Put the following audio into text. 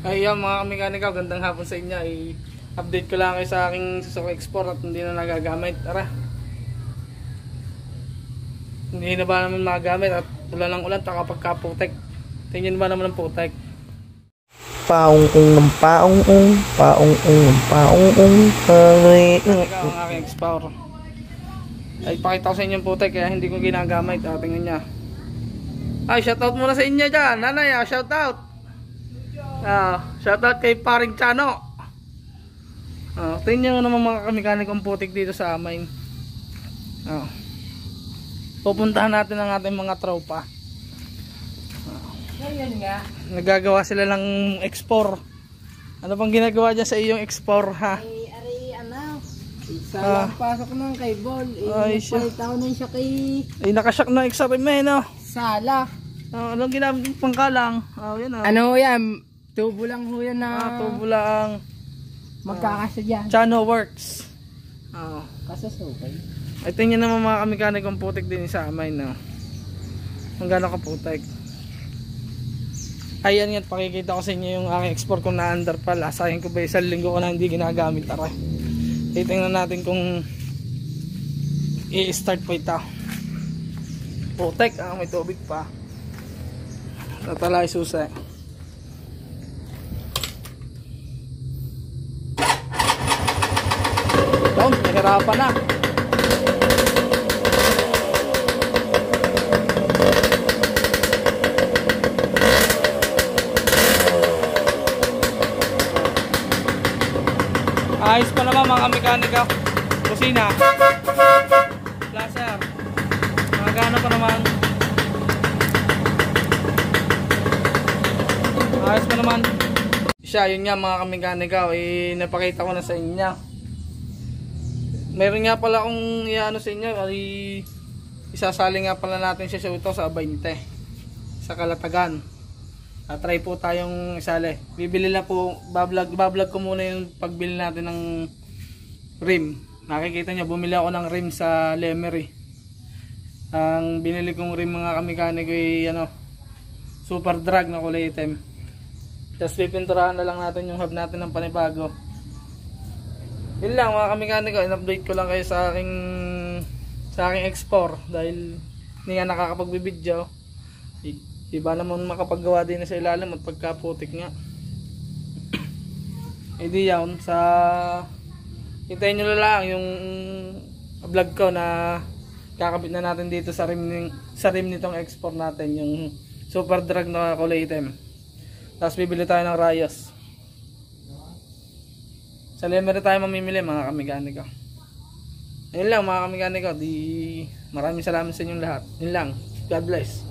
Ay, yan mga kamekanika, gandang hapon sa inyo. Ay, update ko lang kayo sa aking Suzuki Export at hindi na nagagamit. Tara. Hindi na ba naman magagamit at ulan ng ulan, taka pagkaputek. Tingin ba naman ng putek? paong ung ng paong ung paong ung ng ung pare Ikaw ang aking Explorer. Ay, pakita ko sa inyo yung putek kaya hindi ko ginagamit. Ah, tingnan niya. Ay, shoutout muna sa inyo dyan. Nanay, ah, shoutout. Ah, shoutout kay paring Chano. Ah, tingnan nyo naman mga kamekanikong putik dito sa amin. Ah. Pupuntahan natin ang ating mga tropa. Ngayon nga, Nagagawa sila ng export. Ano bang ginagawa dyan sa iyong export ha? ay ari ano, isa Ah. pasok ng kay Bol. Ay, Eh, siya. nagpalit ako ng siya kay Ay, nakashock na experiment no? Sala. Ah, anong yung pangkalang? Ah, yan ah. Ano yan? Tubo lang ho yan na Ah, tubo lang. magkakasya dyan. Chano Works. Ah. Kasasukay. Ay, tingnan naman mga kamekanikong putik din sa amin no? Kung gaano kaputik. Ayan nga, pakikita ko sa inyo yung aking export kung na-under pala. Sayang ko ba isang linggo ko na hindi ginagamit. Tara. Titingnan natin kung i-start pa ito. Putek, ah, may tubig pa. Tatalay susi. Down, nahirapan na. Ayos pa naman mga mekanika. Kusina. Laser. Magana pa naman. Ayos pa naman. Siya, yun nga mga kamekanika. Eh, napakita ko na sa inyo. Meron nga pala akong iano sa inyo. Ay, isasali nga pala natin siya sa ito sa 20. Sa Kalatagan. Ah, try po tayong isali. Bibili na po, bablog, bablog ko muna yung pagbili natin ng rim. Nakikita nyo, bumili ako ng rim sa Lemery. Ang binili kong rim mga kamikaniko ay ano, super drag na kulay item. Tapos pipinturahan na lang natin yung hub natin ng panibago. Yun lang mga kamikaniko, in-update ko lang kayo sa aking sa aking export dahil hindi nga nakakapagbibideo. I- Iba naman makapaggawa din sa ilalim at pagkaputik nga. Eh di yun, sa hintayin nyo lang yung vlog ko na kakabit na natin dito sa rim, sa rim nitong export natin yung super drag na kulay item. Tapos bibili tayo ng Rayos. Sa Lemery tayo mamimili mga kamiganiko. Yun lang mga kamiganiko, di maraming salamat sa inyong lahat. Yun lang. God bless.